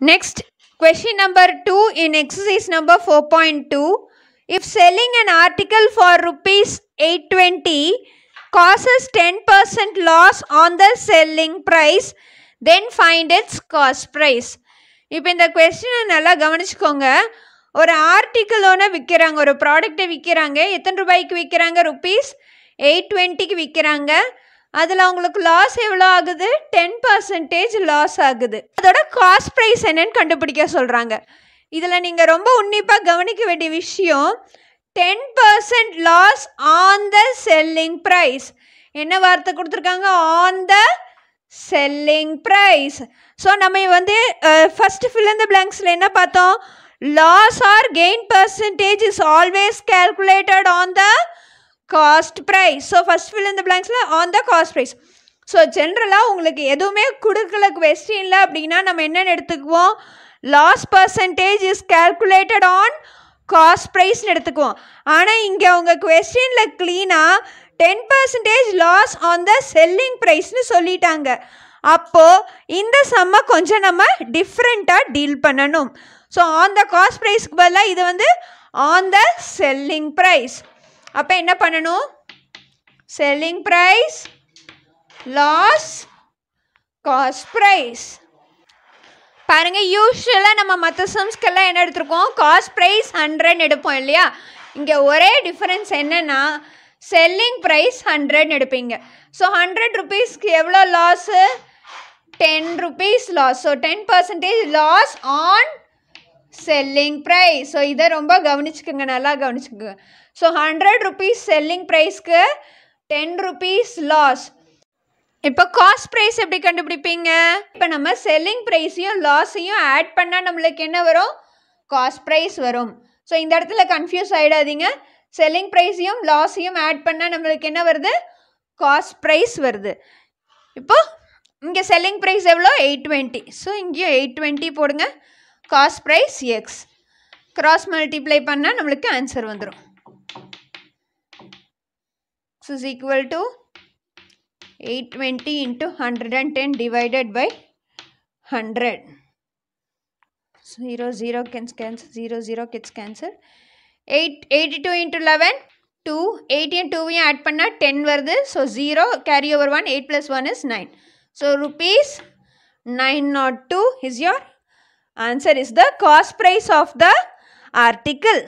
Next, question number 2 in exercise number 4.2. If selling an article for rupees 820 causes 10% loss on the selling price, then find its cost price. இப்போ இந்த கொஸ்டினை நல்லா கவனிச்சுக்கோங்க ஒரு article ஒன்று விற்கிறாங்க ஒரு ப்ராடக்ட்டை விற்கிறாங்க எத்தனை ரூபாய்க்கு விற்கிறாங்க ருபீஸ் எயிட் டுவெண்ட்டிக்கு விற்கிறாங்க அதில் அவங்களுக்கு லாஸ் எவ்வளோ ஆகுது? டென் பர்சன்டேஜ் லாஸ் ஆகுது. அதோட காஸ்ட் ப்ரைஸ் என்னன்னு கண்டுபிடிக்க சொல்கிறாங்க இதில் நீங்கள் ரொம்ப உன்னிப்பாக கவனிக்க வேண்டிய விஷயம் ten percent loss on the selling price என்ன வார்த்தை கொடுத்துருக்காங்க? On the selling price so நம்ம வந்து ஃபஸ்ட்டு ஃபில் இந்த பிளாங்க்ஸில் என்ன பார்த்தோம்? Loss or gain percentage is always calculated on the cost price so first fill இந்த பிளாங்க்ஸில் on the cost price so ஜென்ரலாக உங்களுக்கு எதுவுமே கொடுக்கல கொஸ்டின்ல அப்படின்னா நம்ம என்னென்னு எடுத்துக்குவோம்? Loss percentage is calculated on cost ப்ரைஸ்னு எடுத்துக்குவோம். ஆனால் இங்கே அவங்க கொஸ்டினில் க்ளீனாக ten percentage loss on the selling ப்ரைஸ்னு சொல்லிட்டாங்க. அப்போது இந்த சம்மை கொஞ்சம் நம்ம டிஃப்ரெண்ட்டாக டீல் பண்ணணும். ஸோ ஆன் த காஸ்ட் ப்ரைஸ்க்கு பதிலாக இது வந்து ஆன் த செல்லிங் ப்ரைஸ் அப்போ என்ன பண்ணணும்? Selling price loss cost price பாருங்கள் யூஸ்வலாக நம்ம மற்ற சம்ஸ்க்கெல்லாம் என்ன எடுத்திருக்கோம்? காஸ்ட் ப்ரைஸ் ஹண்ட்ரட் எடுப்போம் இல்லையா? இங்கே ஒரே டிஃப்ரென்ஸ் என்னென்னா செல்லிங் ப்ரைஸ் ஹண்ட்ரட் எடுப்பீங்க. ஸோ ஹண்ட்ரட் ருபீஸ்க்கு எவ்வளோ loss ten rupees loss so ten percentage loss on selling price so இதை ரொம்ப கவனிச்சுக்கோங்க நல்லா கவனிச்சுக்கோங்க. ஸோ ஹண்ட்ரட் ருபீஸ் செல்லிங் ப்ரைஸ்க்கு டென் ருபீஸ் லாஸ் இப்போ காஸ்ட் ப்ரைஸ் எப்படி கண்டுபிடிப்பீங்க? இப்போ நம்ம செல்லிங் ப்ரைஸையும் லாஸையும் ஆட் பண்ணால் நம்மளுக்கு என்ன வரும்? காஸ்ட் ப்ரைஸ் வரும். ஸோ இந்த இடத்துல கன்ஃபியூஸ் ஆகிடாதீங்க செல்லிங் ப்ரைஸையும் லாஸையும் ஆட் பண்ணால் நம்மளுக்கு என்ன வருது? காஸ்ட் ப்ரைஸ் வருது. இப்போது இங்கே செல்லிங் ப்ரைஸ் எவ்வளோ? எயிட் டுவெண்ட்டி ஸோ இங்கேயும் எயிட் டுவெண்ட்டி போடுங்க. Cost price x cross multiply பண்ணால் நம்மளுக்கு ஆன்சர் வந்துடும் so is equal to 820 into 110 divided by 100. 0, 0 can cancel, 0, 0 gets cancelled. 8, 82 into 11, 2, 8 and 2 add பண்ணா 10 வருது. So 0, carry over 1, 8 plus 1 is 9. So rupees 902 is your answer is the cost price of the article.